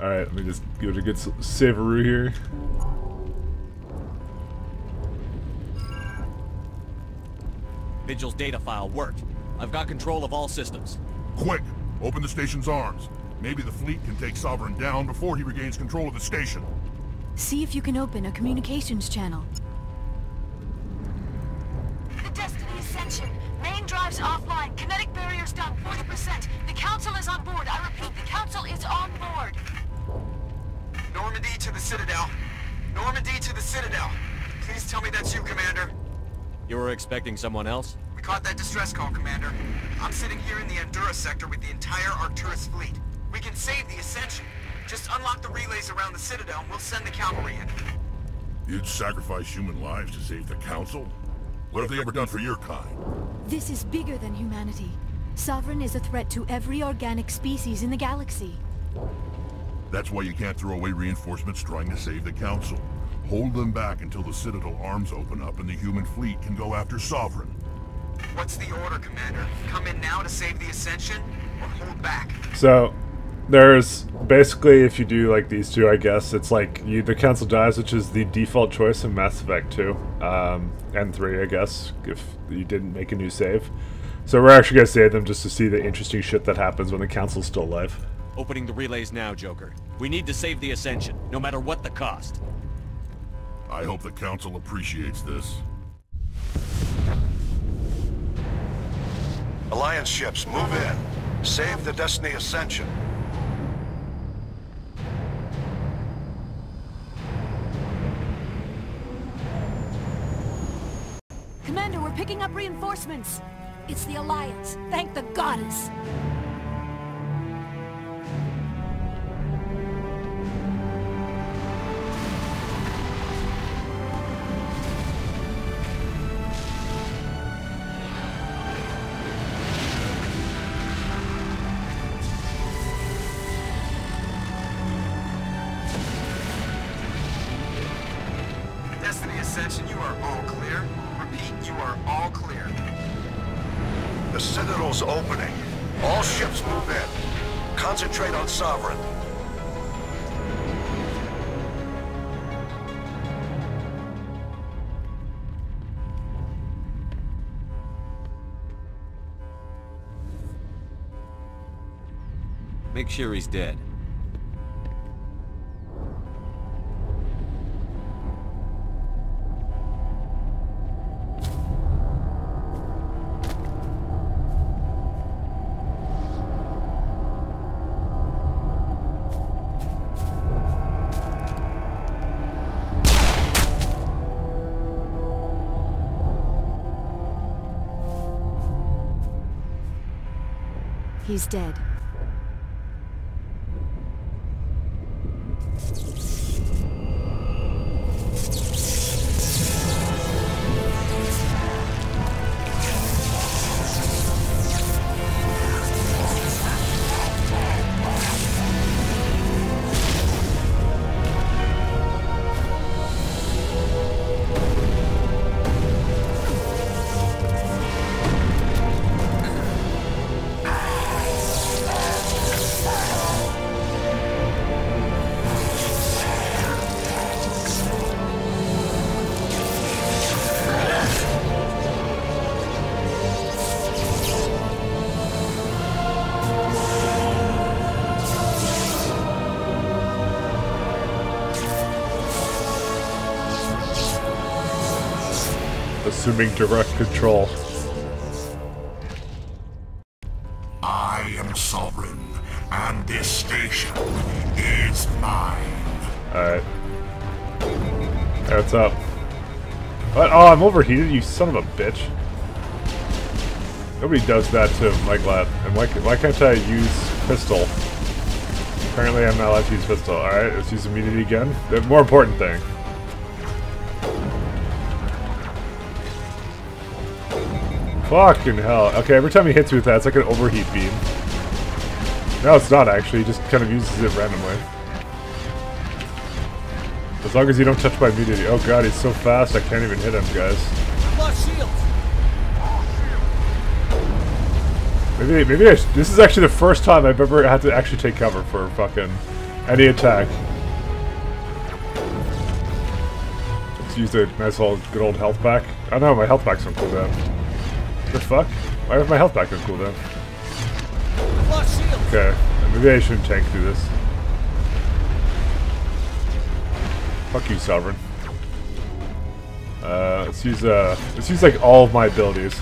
Alright, let me just give it a good saveroo here. Vigil's data file worked. I've got control of all systems. Quick! Open the station's arms. Maybe the fleet can take Sovereign down before he regains control of the station. See if you can open a communications channel. The Destiny Ascension. Main drives offline. Kinetic barriers down 40%. The Council is on board. I repeat, the Council is on board. Normandy to the Citadel. Normandy to the Citadel. Please tell me that's you, Commander. You were expecting someone else? We caught that distress call, Commander. I'm sitting here in the Andura sector with the entire Arcturus fleet. We can save the Ascension. Just unlock the relays around the Citadel and we'll send the cavalry in. You'd sacrifice human lives to save the Council? What have they ever done for your kind? This is bigger than humanity. Sovereign is a threat to every organic species in the galaxy. That's why you can't throw away reinforcements trying to save the Council. Hold them back until the Citadel arms open up and the human fleet can go after Sovereign. What's the order, Commander? Come in now to save the Ascension, or hold back? So, there's basically if you do like these two, I guess it's like you the council dies, which is the default choice in Mass Effect 2 um, and 3, I guess, if you didn't make a new save. So we're actually gonna save them just to see the interesting shit that happens when the council's still alive. Opening the relays now, Joker. We need to save the Ascension, no matter what the cost. I hope the Council appreciates this. Alliance ships, move in. Save the Destiny Ascension. Commander, we're picking up reinforcements. It's the Alliance. Thank the goddess. He's dead. He's dead. Assuming direct control. I am Sovereign, and this station is mine. Alright. Hey, what's up? What? Oh, I'm overheated, you son of a bitch. Nobody does that to my glad. And why, why can't I use pistol? Apparently I'm not allowed to use pistol. Alright, let's use immunity again. The more important thing. Fucking hell. Okay, every time he hits me with that, it's like an overheat beam. No, it's not actually. He just kind of uses it randomly. As long as you don't touch my immunity. Oh god, he's so fast I can't even hit him, guys. Maybe, maybe I this is actually the first time I've ever had to actually take cover for fucking Any attack. Let's use a nice old good old health pack. Oh know, my health pack's on cooldown. The fuck? Why is my health back on cooldown? Okay, maybe I shouldn't tank through this. Fuck you, Sovereign. Uh, let's use, uh, let's use, like, all of my abilities.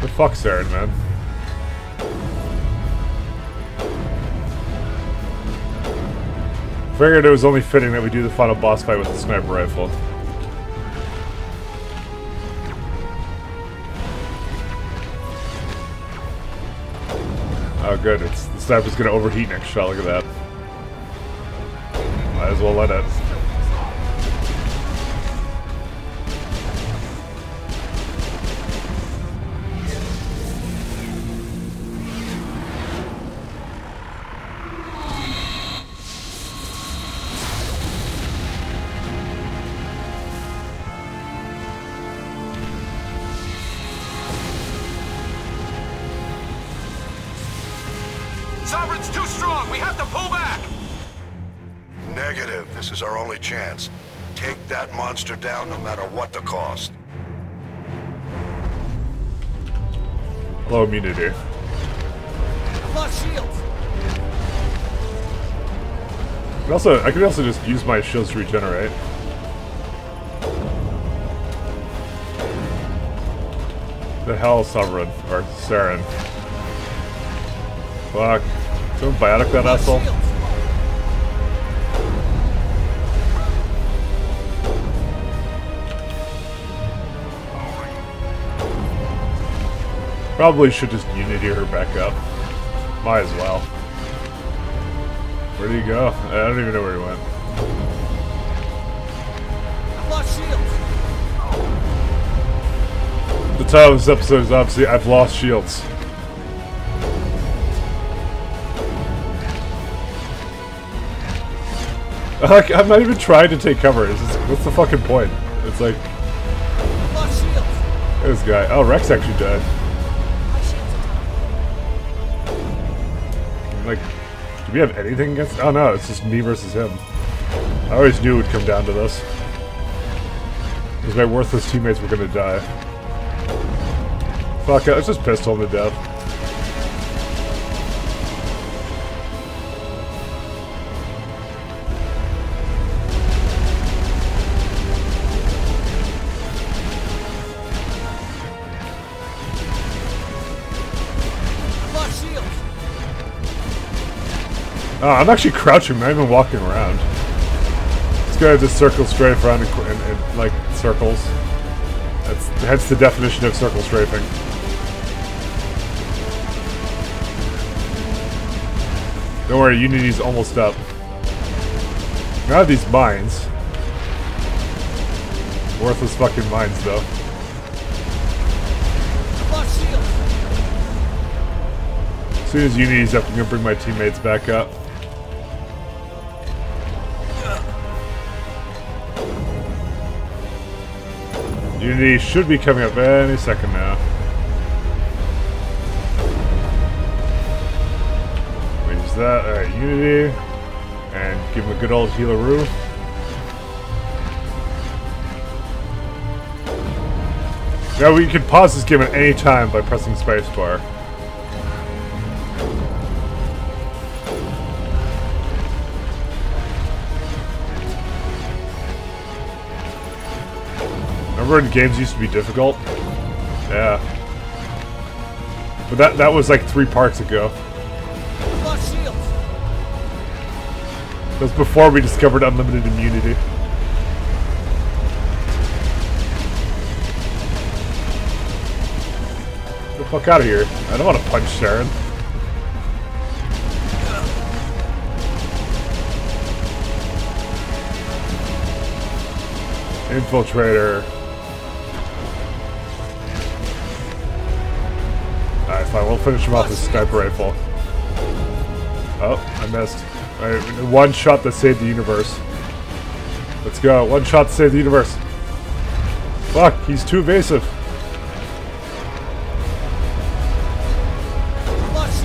The fuck, Saren, man? Figured it was only fitting that we do the final boss fight with the sniper rifle. Oh, good. It's the sniper's gonna overheat next shot. Look at that. Might as well let it. Immunity. Plus shields. Also, I could also just use my shields to regenerate. The hell, Sovereign or Saren? Fuck. Don't biotic that asshole. Probably should just unity her back up. Might as well. Where do you go? I don't even know where he went. I've lost shields. The title of this episode is obviously I've lost shields. I'm not even trying to take cover. Just, what's the fucking point? It's like, this guy. Oh, Rex actually died. Like, do we have anything against? Oh no, it's just me versus him. I always knew it would come down to this. Because my worthless teammates were gonna die. Fuck it, let's just pistol him to death. Oh, I'm actually crouching, I'm not even walking around. This guy just circles straight around and, in, in, like circles. That's hence the definition of circle strafing. Don't worry, Unity's almost up. Now these mines. Worthless fucking mines, though. As soon as Unity's up, I'm gonna bring my teammates back up. Unity should be coming up any second now. Use that. Alright, Unity. And give him a good old healeroo. Now we can pause this game at any time by pressing spacebar. Remember games used to be difficult? Yeah. But that that was like three parts ago. That was before we discovered unlimited immunity. Get the fuck out of here. I don't want to punch Sharon. Infiltrator. Fine. We'll finish him off with sniper rifle. Oh, I missed. Alright, one shot that saved the universe. Let's go. One shot to save the universe. Fuck, he's too evasive.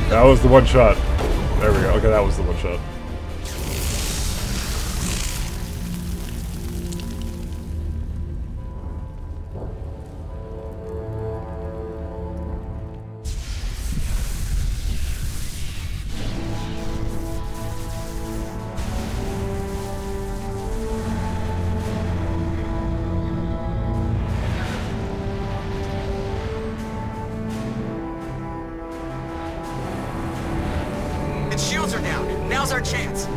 That was the one shot. There we go. Okay, that was the one shot. Our chance.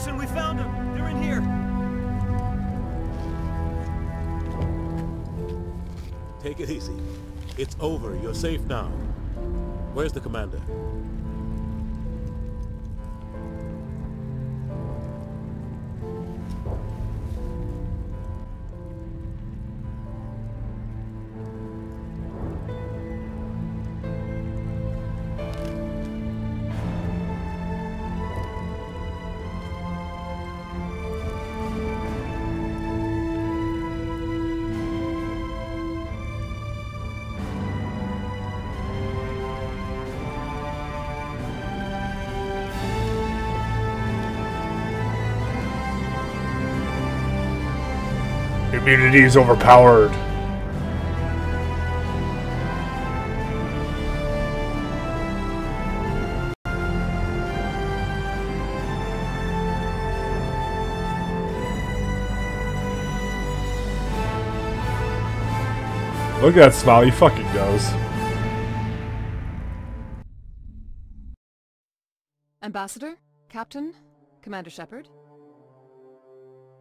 Anderson, we found them. They're in here. Take it easy. It's over. You're safe now. Where's the commander? Immunity is overpowered. Look at that smile, he fucking goes. Ambassador, Captain, Commander Shepard.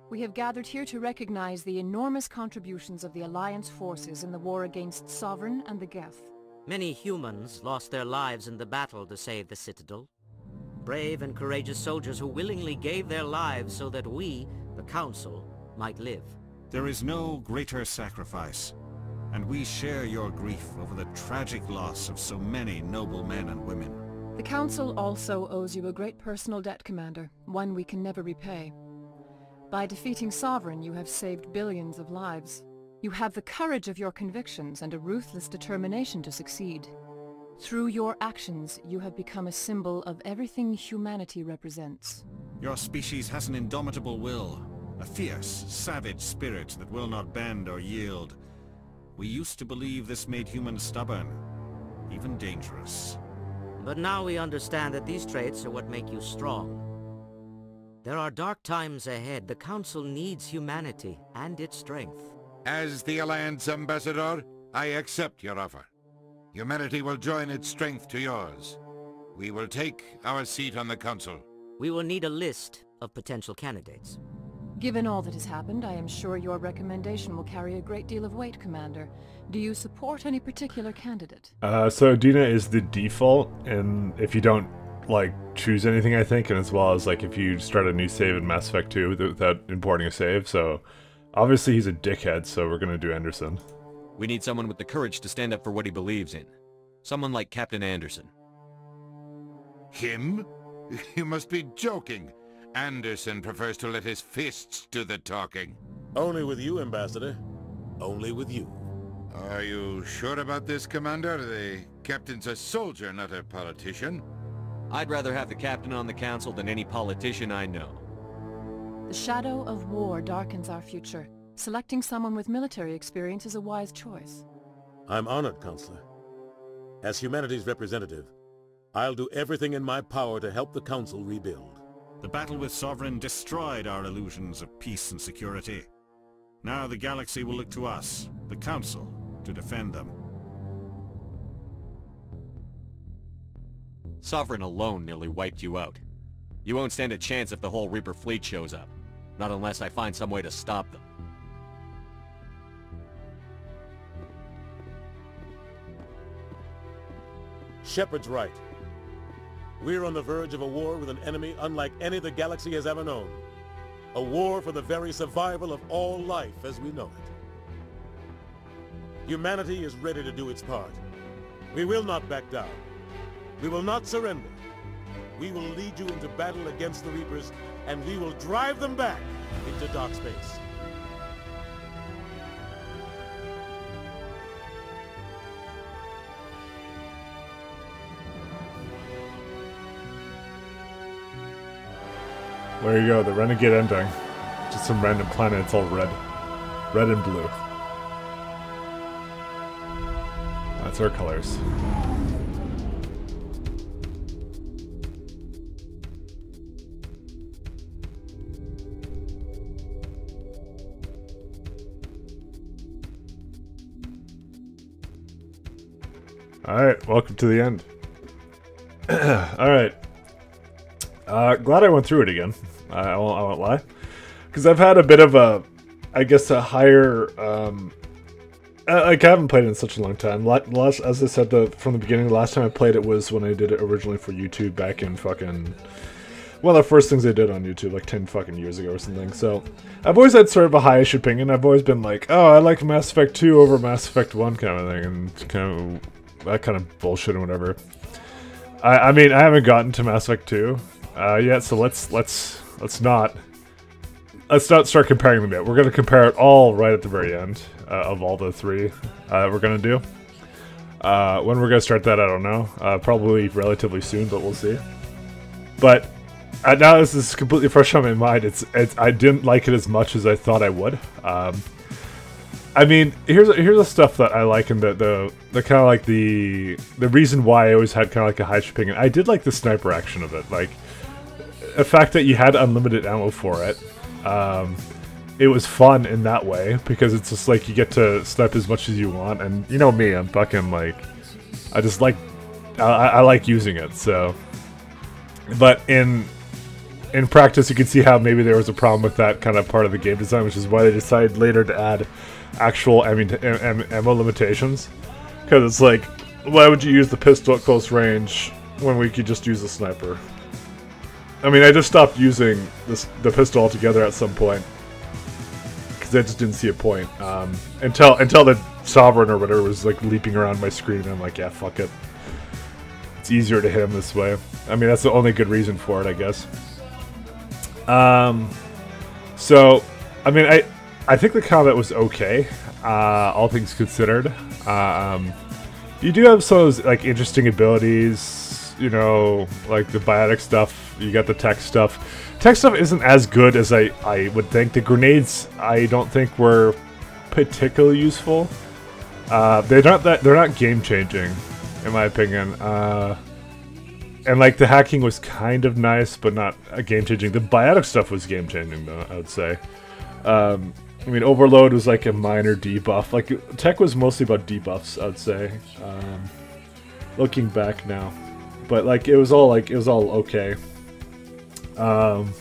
We have gathered here to recognize the enormous contributions of the Alliance forces in the war against Sovereign and the Geth. Many humans lost their lives in the battle to save the Citadel. Brave and courageous soldiers who willingly gave their lives so that we, the Council, might live. There is no greater sacrifice, and we share your grief over the tragic loss of so many noble men and women. The Council also owes you a great personal debt, Commander, one we can never repay. By defeating Sovereign, you have saved billions of lives. You have the courage of your convictions and a ruthless determination to succeed. Through your actions, you have become a symbol of everything humanity represents. Your species has an indomitable will, a fierce, savage spirit that will not bend or yield. We used to believe this made humans stubborn, even dangerous. But now we understand that these traits are what make you strong. There are dark times ahead. The Council needs humanity and its strength. As the Alliance Ambassador, I accept your offer. Humanity will join its strength to yours. We will take our seat on the Council. We will need a list of potential candidates. Given all that has happened, I am sure your recommendation will carry a great deal of weight, Commander. Do you support any particular candidate? Uh, so Udina is the default, and if you don't like choose anything, I think, and as well as like if you start a new save in Mass Effect 2 without importing a save. So obviously he's a dickhead, so we're gonna do Anderson. We need someone with the courage to stand up for what he believes in. Someone like Captain Anderson. Him? You must be joking. Anderson prefers to let his fists do the talking. Only with you, Ambassador. Only with you. Are you sure about this, Commander? The captain's a soldier, not a politician. I'd rather have the captain on the council than any politician I know. The shadow of war darkens our future. Selecting someone with military experience is a wise choice. I'm honored, Councilor. As humanity's representative, I'll do everything in my power to help the Council rebuild. The battle with Sovereign destroyed our illusions of peace and security. Now the galaxy will look to us, the Council, to defend them. Sovereign alone nearly wiped you out. You won't stand a chance if the whole Reaper fleet shows up. Not unless I find some way to stop them. Shepard's right. We're on the verge of a war with an enemy unlike any the galaxy has ever known. A war for the very survival of all life as we know it. Humanity is ready to do its part. We will not back down. We will not surrender. We will lead you into battle against the Reapers, and we will drive them back into dark space. There you go, the Renegade ending. Just some random planet, it's all red. Red and blue. That's our colors. Alright, welcome to the end. Alright. Uh, glad I went through it again. I won't, I won't lie. Because I've had a bit of a, I guess, a higher. Um, like, I haven't played it in such a long time. Last, as I said the, from the beginning, the last time I played it was when I did it originally for YouTube back in fucking. One of the first things I did on YouTube, like 10 fucking years ago or something. So, I've always had sort of a highish opinion. I've always been like, oh, I like Mass Effect 2 over Mass Effect 1 kind of thing. And kind of that kind of bullshit and whatever. I, I mean, I haven't gotten to Mass Effect 2 uh, yet, so let's let's let's not let's not start comparing them yet. We're gonna compare it all right at the very end uh, of all the three uh, we're gonna do. Uh, when we're gonna start that, I don't know. Uh, probably relatively soon, but we'll see. But uh, now this is completely fresh on my mind. It's it's I didn't like it as much as I thought I would. Um, I mean, here's here's the stuff that I like and the the, the kind of like the the reason why I always had kind of like a high opinion. I did like the sniper action of it, like the fact that you had unlimited ammo for it. Um, it was fun in that way because it's just like you get to snipe as much as you want, and you know me, I'm fucking like, I just like, I, I like using it. So, but in in practice, you can see how maybe there was a problem with that kind of part of the game design, which is why they decided later to add actual ammo limitations. Because it's like, why would you use the pistol at close range when we could just use the sniper? I mean, I just stopped using this, the pistol altogether at some point. Because I just didn't see a point. Um, until until the Sovereign or whatever was like leaping around my screen, and I'm like, yeah, fuck it. It's easier to hit him this way. I mean, that's the only good reason for it, I guess. Um, so, I mean, I I think the combat was okay, uh, all things considered. Um, you do have some of those, like interesting abilities, you know, like the biotic stuff. You got the tech stuff. Tech stuff isn't as good as I I would think. The grenades I don't think were particularly useful. Uh, they're not that they're not game changing, in my opinion. Uh, and like the hacking was kind of nice, but not uh, game changing. The biotic stuff was game changing, though. I would say. Um, I mean, Overload was like a minor debuff. Like, tech was mostly about debuffs, I'd say. Um, looking back now. But, like, it was all, like, it was all okay. Um,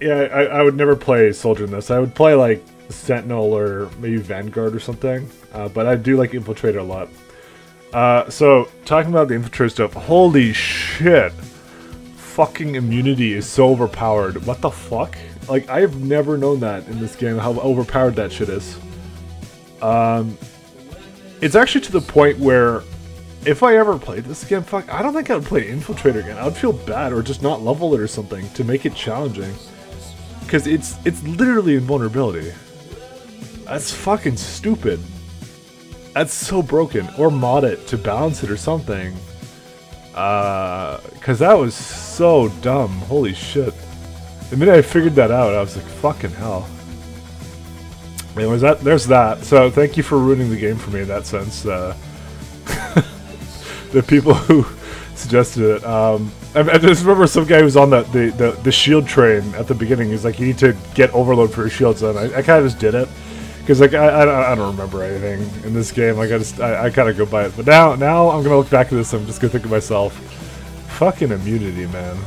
yeah, I, I would never play Soldier in this. I would play, like, Sentinel or maybe Vanguard or something. Uh, but I do like Infiltrator a lot. Uh, so, talking about the Infiltrator stuff, holy shit. Fucking immunity is so overpowered. What the fuck? Like, I've never known that in this game, how overpowered that shit is. Um, it's actually to the point where if I ever played this again, fuck, I don't think I would play Infiltrator again. I would feel bad or just not level it or something to make it challenging. Because it's it's literally invulnerability. That's fucking stupid. That's so broken. Or mod it to balance it or something. Uh, cause that was so dumb. Holy shit. The minute I figured that out, I was like, fucking hell. Anyways, that there's that. So thank you for ruining the game for me in that sense. Uh, the people who suggested it. Um, I, I, just remember some guy who was on the, the, the, the, shield train at the beginning. He's like, you need to get overload for your shields, and I, I kind of just did it because like I, I, I, don't remember anything in this game. Like I just I, I kind of go by it. But now now I'm gonna look back at this. I'm just gonna think to myself, fucking immunity, man.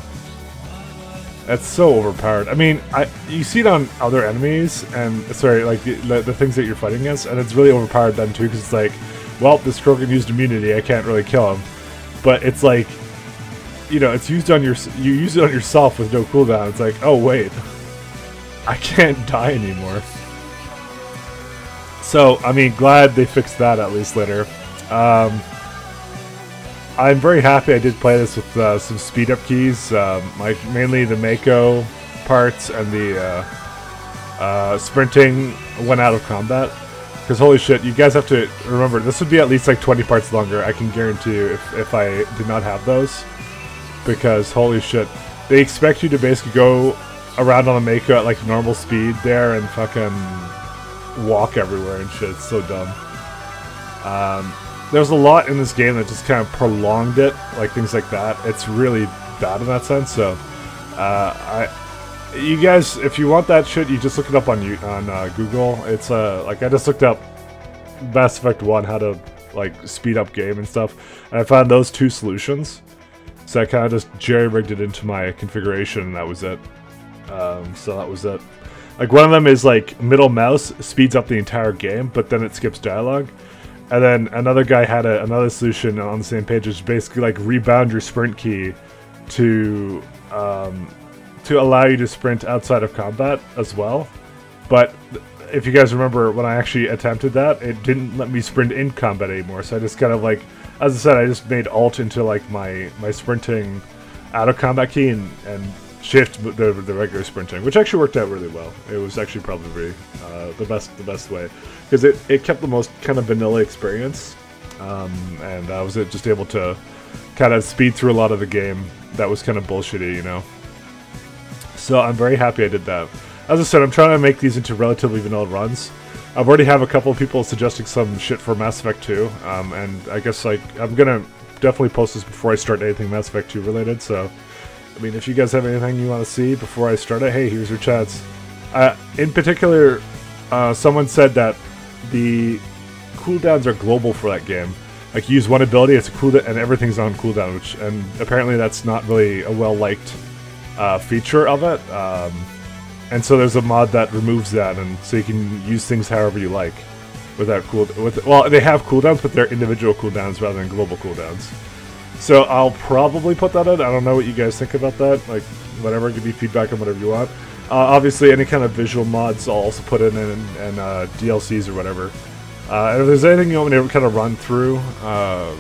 That's so overpowered. I mean, I you see it on other enemies, and sorry, like the, the things that you're fighting against, and it's really overpowered then too, because it's like, well, this Krogan used immunity, I can't really kill him. But it's like, you know, it's used on your you use it on yourself with no cooldown. It's like, oh wait, I can't die anymore. So, I mean, glad they fixed that at least later. Um, I'm very happy I did play this with uh, some speed up keys, um, like mainly the Mako parts and the uh, uh, sprinting when out of combat. Because holy shit, you guys have to remember, this would be at least like 20 parts longer, I can guarantee you, if, if I did not have those. Because holy shit, they expect you to basically go around on the Mako at like normal speed there and fucking walk everywhere and shit. It's so dumb. Um, there's a lot in this game that just kind of prolonged it, like things like that. It's really bad in that sense. So, uh, I, you guys, if you want that shit, you just look it up on you on uh, Google. It's uh, like I just looked up Mass Effect One how to like speed up game and stuff, and I found those two solutions. So I kind of just jerry rigged it into my configuration, and that was it. Um, so that was it. Like one of them is like middle mouse speeds up the entire game, but then it skips dialogue. And then another guy had a, another solution on the same page, which is basically like rebound your sprint key to um, to allow you to sprint outside of combat as well. But if you guys remember, when I actually attempted that, it didn't let me sprint in combat anymore. So I just kind of like, as I said, I just made Alt into like my my sprinting out of combat key and, and shift the, the regular sprinting, which actually worked out really well. It was actually probably uh, the best the best way because it, it kept the most kind of vanilla experience, um, and I was just able to kind of speed through a lot of the game that was kind of bullshitty, you know. So I'm very happy I did that. As I said, I'm trying to make these into relatively vanilla runs. I've already have a couple of people suggesting some shit for Mass Effect 2, um, and I guess like I'm gonna definitely post this before I start anything Mass Effect 2 related. So I mean, if you guys have anything you want to see before I start it, hey, here's your chance. Uh, in particular, uh, someone said that the cooldowns are global for that game. Like, you use one ability, it's a cooldown, and everything's on cooldown, which, and apparently that's not really a well-liked uh, feature of it. Um, and so there's a mod that removes that, and so you can use things however you like without cool. With well, they have cooldowns, but they're individual cooldowns rather than global cooldowns. So I'll probably put that in. I don't know what you guys think about that. Like, whatever, give me feedback on whatever you want. Uh, obviously, any kind of visual mods I'll also put in and, and uh, DLCs or whatever. Uh, and if there's anything you want me to kind of run through, uh,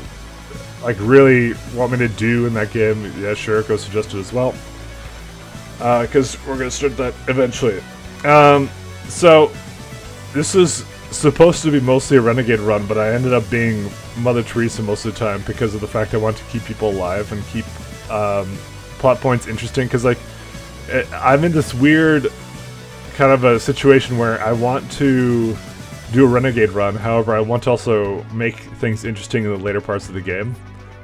like really want me to do in that game, yeah, sure, go suggest it as well. Because uh, we're going to start that eventually. Um, so, this is supposed to be mostly a Renegade run, but I ended up being Mother Teresa most of the time because of the fact I want to keep people alive and keep um, plot points interesting. Because like, eh, I'm in this weird kind of a situation where I want to do a Renegade run. However, I want to also make things interesting in the later parts of the game.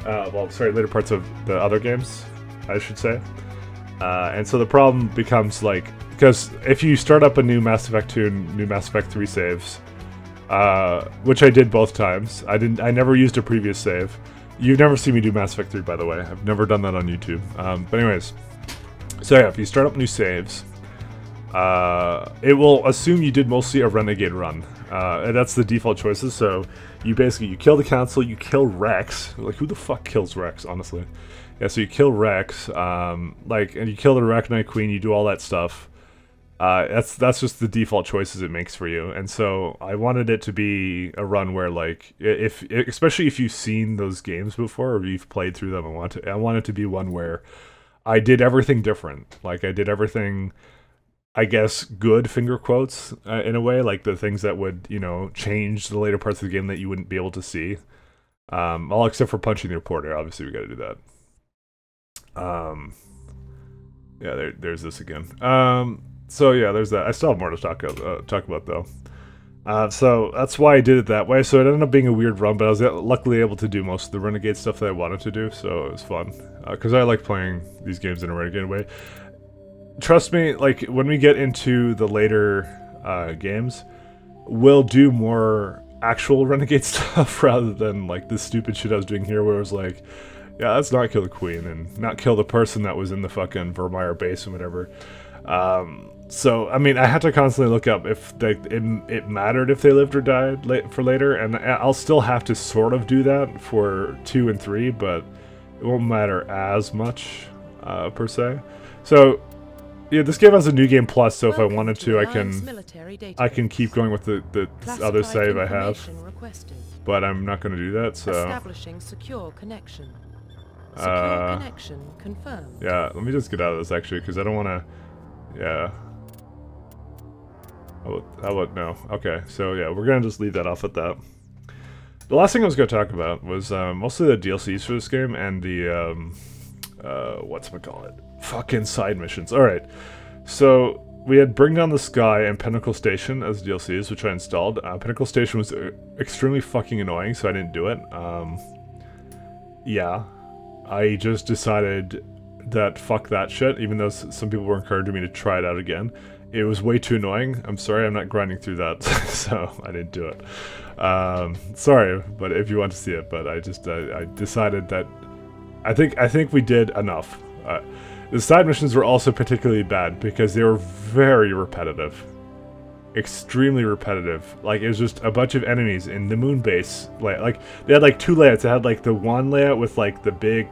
Uh, well, sorry, later parts of the other games, I should say. Uh, and so the problem becomes like because if you start up a new Mass Effect 2 and new Mass Effect 3 saves, uh, which I did both times. I didn't. I never used a previous save. You've never seen me do Mass Effect 3, by the way. I've never done that on YouTube. Um, but anyways, so yeah, if you start up new saves, uh, it will assume you did mostly a Renegade run. Uh, that's the default choices. So you basically you kill the Council, you kill Rex. Like who the fuck kills Rex? honestly? Yeah, so you kill Rex, um, like, and you kill the Rachni Queen. You do all that stuff. Uh, that's that's just the default choices it makes for you, and so I wanted it to be a run where like if especially if you've seen those games before or you've played through them, I want to I want it to be one where I did everything different. Like I did everything, I guess, good finger quotes uh, in a way, like the things that would you know change the later parts of the game that you wouldn't be able to see. Um, all except for punching the reporter. Obviously, we got to do that. Um, yeah, there, there's this again. Um, so yeah, there's that. I still have more to talk uh, talk about though. Uh, so that's why I did it that way. So it ended up being a weird run, but I was luckily able to do most of the Renegade stuff that I wanted to do, so it was fun. Because uh, I like playing these games in a Renegade way. Trust me, like, when we get into the later uh, games, we'll do more actual Renegade stuff rather than, like, the stupid shit I was doing here where it was like, yeah, let's not kill the Queen and not kill the person that was in the fucking Virmire base and whatever. Um, so I mean, I had to constantly look up if they, it, it mattered if they lived or died late, for later, and I'll still have to sort of do that for two and three, but it won't matter as much uh, per se. So yeah, this game has a new game plus, so Welcome if I wanted to, to I can I can keep going with the the other save I have. Requested. But I'm not going to do that. So establishing secure connection. Secure uh, connection confirmed. Yeah, let me just get out of this actually, because I don't want to. Yeah. How would, how about no? Okay, so yeah, we're gonna just leave that off at that. The last thing I was gonna talk about was um, mostly the DLCs for this game and the um, uh, what's call it? Fucking side missions. All right, so we had Bring Down the Sky and Pinnacle Station as DLCs, which I installed. Uh, Pinnacle Station was uh, extremely fucking annoying, so I didn't do it. Um, yeah, I just decided that fuck that shit, even though some people were encouraging me to try it out again. It was way too annoying. I'm sorry, I'm not grinding through that, so I didn't do it. Um, sorry, but if you want to see it, but I just I, I decided that I think I think we did enough. Uh, the side missions were also particularly bad because they were very repetitive, extremely repetitive. Like it was just a bunch of enemies in the moon base. Like like they had like two layouts. They had like the one layout with like the big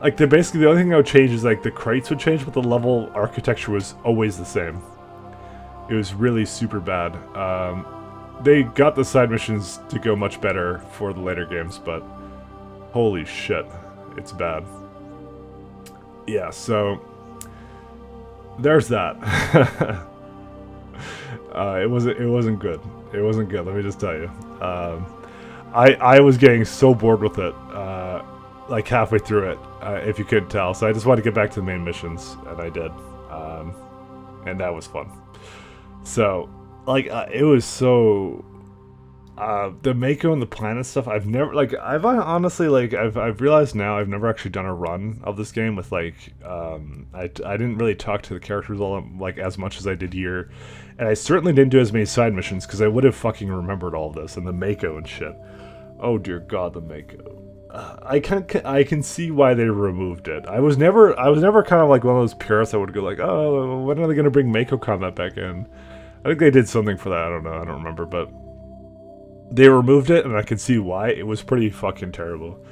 like the basically the only thing that would change is like the crates would change, but the level architecture was always the same. It was really super bad. Um, they got the side missions to go much better for the later games, but holy shit, it's bad. Yeah, so there's that. uh, it wasn't. It wasn't good. It wasn't good. Let me just tell you. Um, I I was getting so bored with it, uh, like halfway through it, uh, if you couldn't tell. So I just wanted to get back to the main missions, and I did, um, and that was fun. So, like, uh, it was so. Uh, the Mako and the planet stuff, I've never like. I've honestly like. I've I've realized now I've never actually done a run of this game with like. Um, I I didn't really talk to the characters all like as much as I did here, and I certainly didn't do as many side missions because I would have fucking remembered all this and the Mako and shit. Oh dear God, the Mako. I can I can see why they removed it. I was never I was never kind of like one of those purists that would go like, oh, when are they gonna bring Mako combat back in? I think they did something for that. I don't know. I don't remember, but they removed it, and I can see why. It was pretty fucking terrible.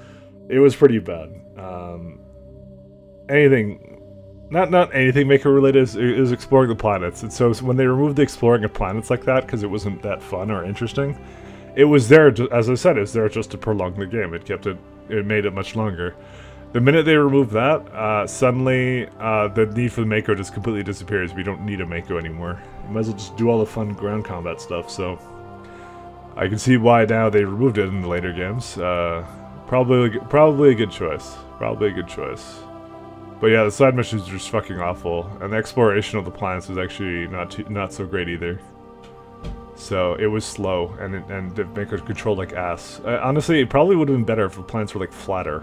It was pretty bad. Um, anything, not not anything Mako related is, is exploring the planets. And so when they removed the exploring of planets like that because it wasn't that fun or interesting, it was there. To, as I said, it was there just to prolong the game. It kept it. It made it much longer. The minute they remove that, uh, suddenly uh, the need for the Mako just completely disappears. We don't need a Mako anymore. You might as well just do all the fun ground combat stuff, so... I can see why now they removed it in the later games. Uh, probably, probably a good choice. Probably a good choice. But yeah, the side missions are just fucking awful, and the exploration of the planets was actually not too, not so great either. So it was slow, and it, and the Mako controlled like ass. Uh, honestly, it probably would have been better if the planets were like flatter.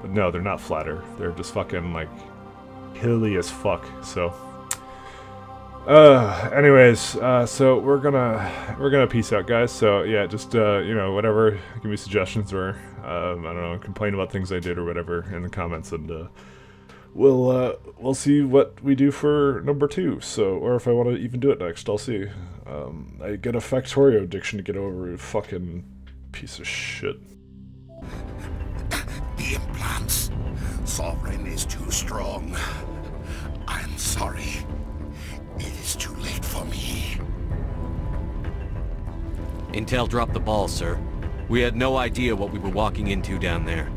But no, they're not flatter. They're just fucking, like, hilly as fuck, so... Uh, anyways, uh, so we're gonna, we're gonna peace out, guys. So, yeah, just, uh, you know, whatever, give me suggestions or, um, I don't know, complain about things I did or whatever in the comments, and, uh, we'll uh, we'll see what we do for number two. So, or if I want to even do it next, I'll see. Um, I get a Factorio addiction to get over. Fucking piece of shit. The implants. Sovereign is too strong. I'm sorry. It is too late for me. Intel dropped the ball, sir. We had no idea what we were walking into down there.